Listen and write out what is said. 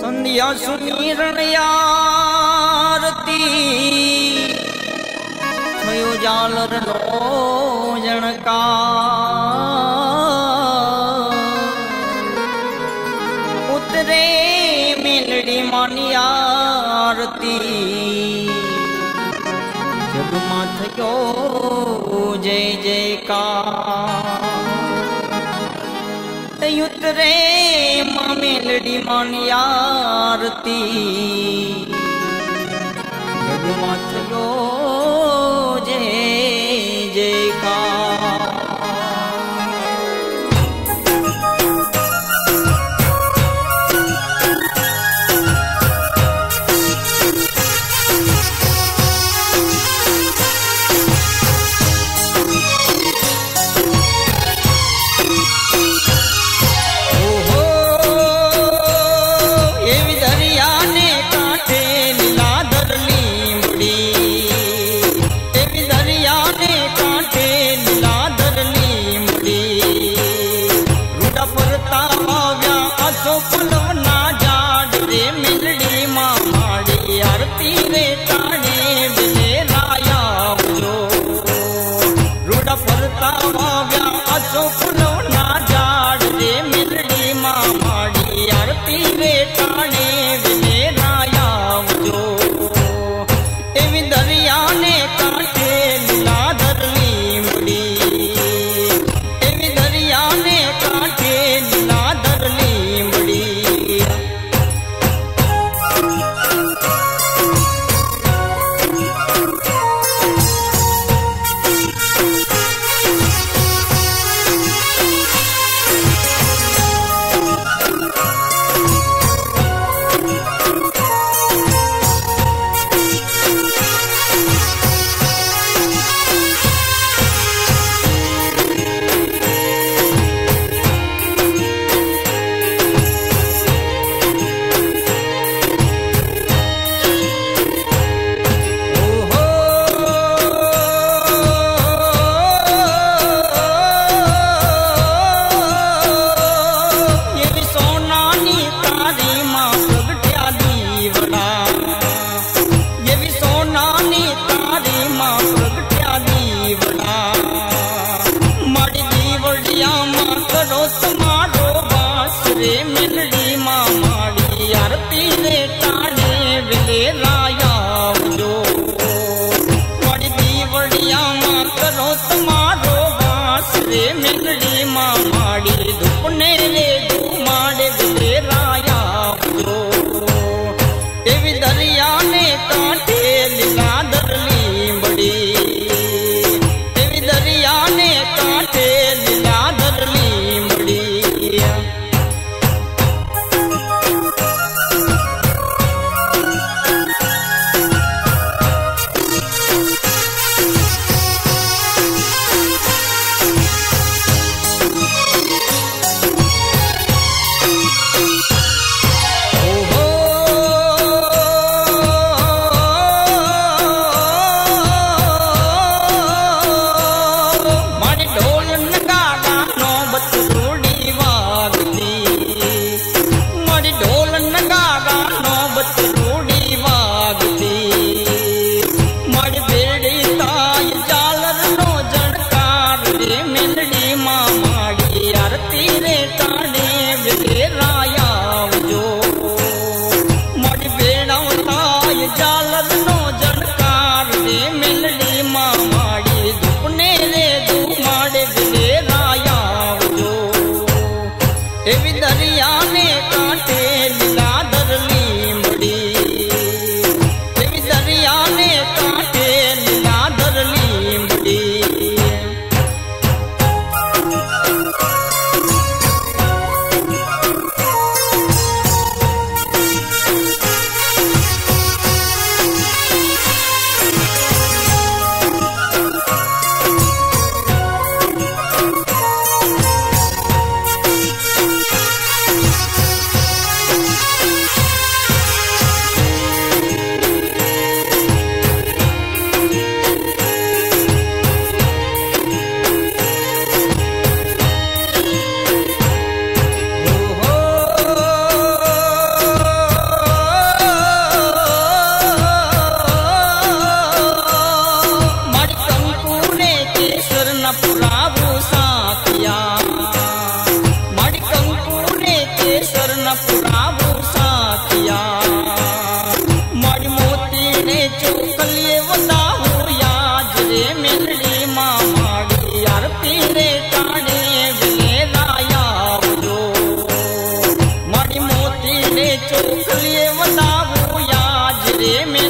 संध्या सुमीरण आरती થયો જાલર નો જણકા ઉતરે મેલડી માની આરતી જગમાં થયો જય જયકા ઉતરે મેલડી મન યારતી રઘુનાથ યો રે મિલડી માં માડી આરતી રે તાણે બને લાયા આવજો રૂડા ફરતા વાવ્યા અસો ફૂલો ના ઝાડ રે મિલડી માં માડી આરતી રે તાણે ಮಿಂಗಡಿ ಮಾಮಾಡಿ सुनिए मनाऊ याद रे मैं